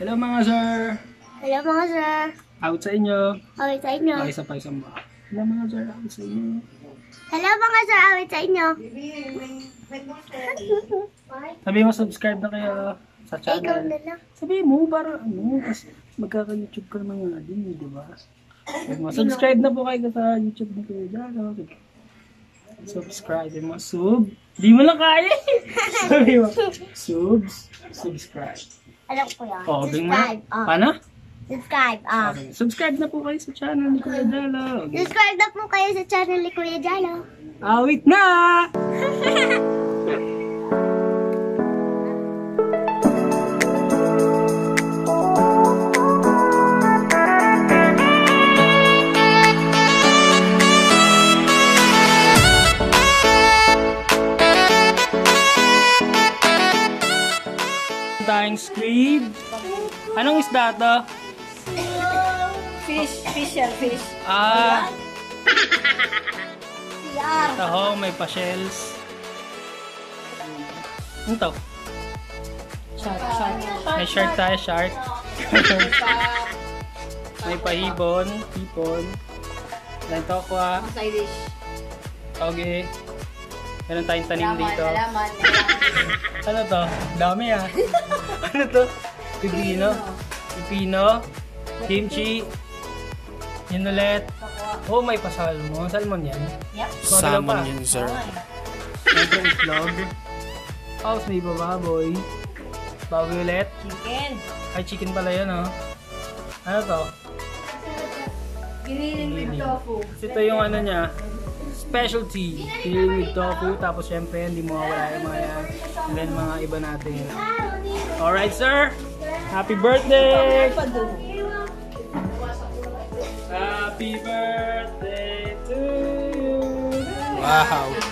Hello mga sir. Hello mga sir. Out sa inyo. Awit sa inyo. Okay, isa pa, isang ba. Hello mga sir, out sa inyo. Hello mga sir. Awit sa inyo. Sabi mo, subscribe na kayo sa channel. Sabi mo, para ano, kasi magkaka-YouTube ka naman nga din, di ba? Subscribe na po kayo sa YouTube ni Kuya Jano. Subscribe mo, sub. Di mo lang kaya eh. Sabi mo, subs, subscribe. Alam ko yan. O, oh. Subscribe. Oh. Paano? Subscribe. Oh. Okay. Subscribe na po kayo sa channel ni Kuya Jalo. Subscribe na po kayo sa channel ni Kuya Jalo. Awit na! Tayong squid. Anong isda to? Fish. Fish yan. Fish. Ah, Yan. taho, may pa-shells. Ano to? Shark. Shark. May shark tayo, shark. may pahibon, hipon. May tokwa, Side dish. toge. Meron tayong tanim dito. Laman. Ano to? Dami ah. ano to? Pipino. Pipino. Kimchi. Yun ulit. Oh, may pasalmon. Salmon yan. Yep. Salmon yun, sir. Siyempre itlog. Tapos may bababoy. Baboy ulit. Chicken. Ay, chicken pala yun, oh. Ano to? Giniling with tofu. Ito yung ano niya, specialty. Feeling with tofu. Tapos syempre, hindi mo mawala yung mga yan. And then mga iba natin. Alright, sir. Happy birthday! Happy birthday to you. Wow.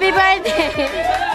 Happy birthday!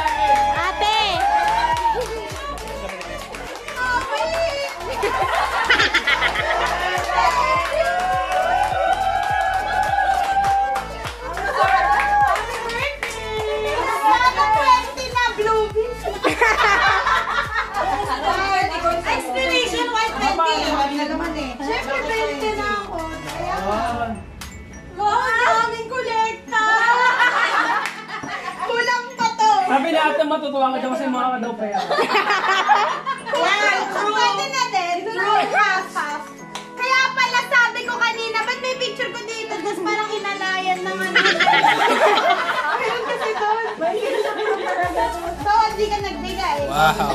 matutuwa ka dyan kasi mga ka daw pera. Yan, pwede na din. True half half. Kaya pala sabi ko kanina, ba't may picture ko dito? Tapos parang hinalayan ng ano. Meron kasi doon. So, hindi ka nagbigay. Wow.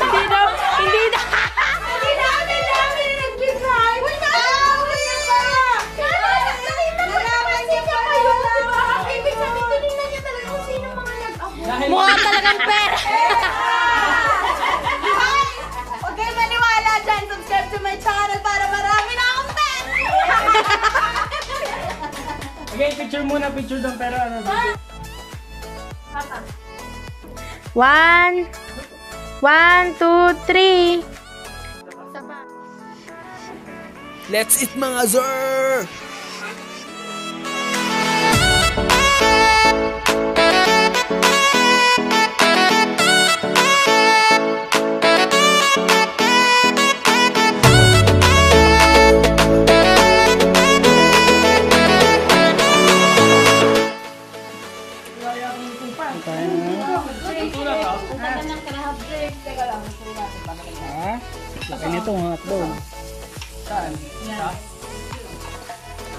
Hindi daw, hindi daw. Picture muna, picture doon, pero ano. One, one, two, three. Let's eat mga sir!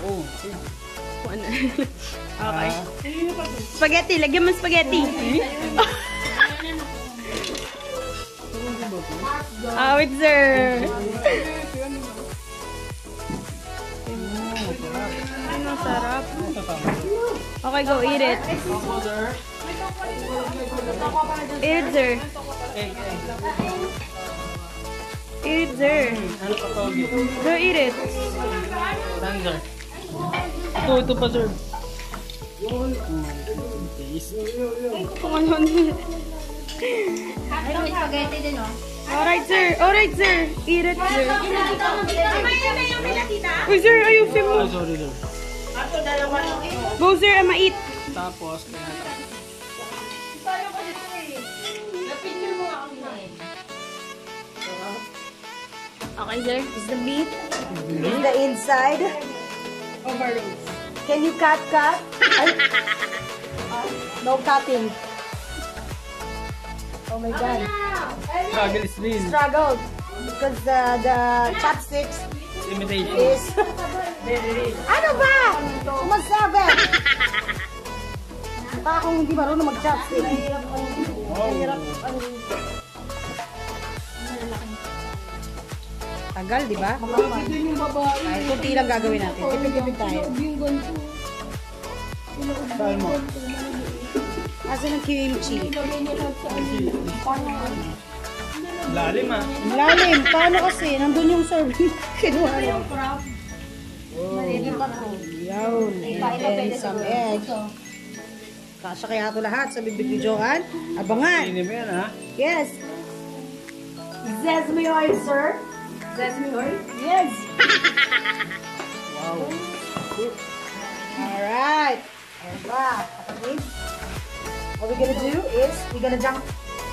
Oh, okay. Okay. Spaghetti, lagyan mo spaghetti. Ah, wait, sir. Ano, sarap. Okay, go eat it. Eat it, sir. Eat it, sir. Sir, eat it. Saan, sir? Ito, ito pa, sir. Kung ano nila. Ay, may spaghetti din, oh. Alright, sir. Alright, sir. Eat it, sir. Uy, sir, ayusin mo. Ah, sorry, sir. Go, sir. Ama, eat. Tapos, kaya Okay, sir. Is the meat? Is the inside? Can you cut, cut? Ay. Ah, no cutting. Oh my God. struggle is real. Struggled. Because the, the chopsticks Imitation. is... ano ba? Sumasabi. Mukha akong hindi marunong mag-chopstick. Mahirap ang... Tagal, di ba? Ay, kunti lang gagawin natin. Tipid-tipid tayo. Saan mo? Asa ng kimchi? Lalim, ah. Lalim. Paano kasi? Nandun yung serving. Kinuha niya. Yun. And then some egg. Kasya kaya ito lahat sa bibig ni Johan. Abangan. Ha? Yes. Sesame oil, sir. Sesame oil? Yes. wow. Alright. And. Okay. What we're gonna do is we're gonna jump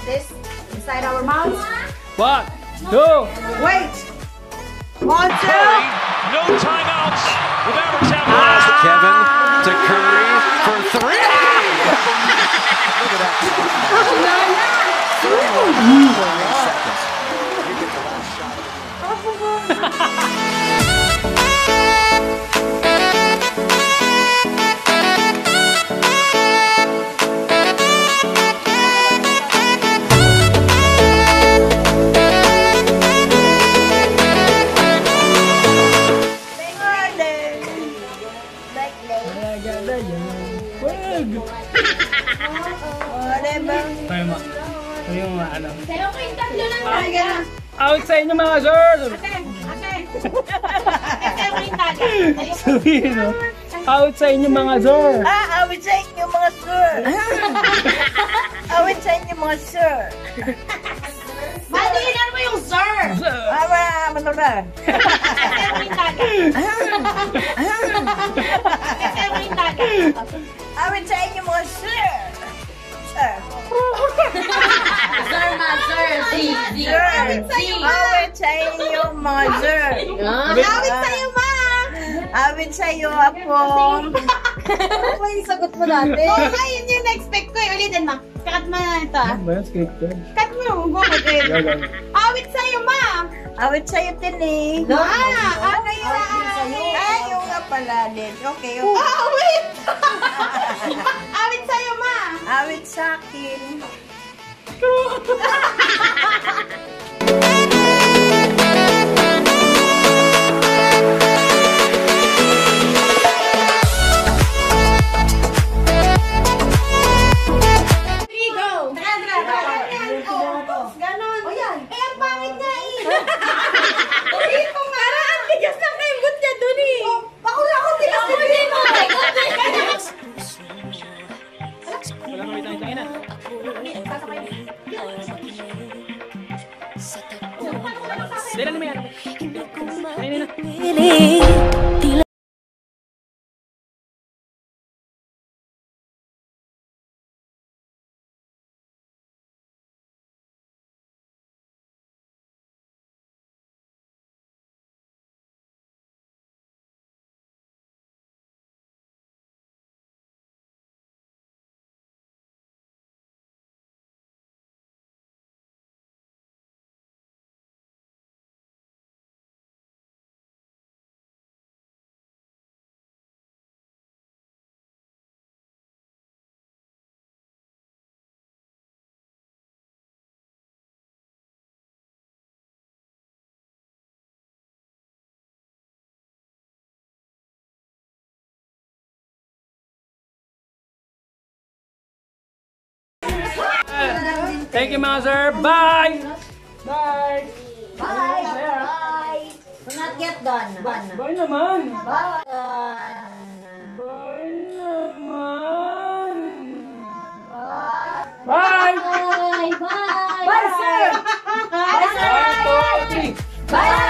this inside our mouths. One, two, Wait. One, two. No timeouts without a challenge. Ah. To Kevin, Inyo mga sir! Ate, ate. Ate, yung taga. Sabihin, no? Out sa inyo mga sir! Ah, awit sa inyo mga sir. awit sa inyo mga sir. Madiinan mo yung sir. Ama, ano ba? Ate, yung taga. Ate, yung taga. Awit sa inyo mga sir. Sir. Sir ma, sir. Si, si. Sir. Awit sa inyo, awit sa inyo mga sir. Awit sa'yo, ma. Awit sa iyo, apo. Ano ba yung sagot mo dati? Oo nga, yun yung na-expect ko. eh. Ulitin mo. Kakat mo na ito. ah. Ano ba yan? Scripted? Cut mo. Bakit eh? Gagawin. Awit sa'yo, ma. Awit sa iyo, Tini. Ah, ano yun? Ay, yung nga pala din. Okay, Oh, okay. wait. Awit sa'yo, ma. Awit sa akin. Three, Thank you, mga sir. Bye! Bye! Bye! Bye! Bye. We're not yet done. Bye, Bye naman! Bye! Bye naman! Bye! Bye! Bye, sir! Bye, sir! Bye!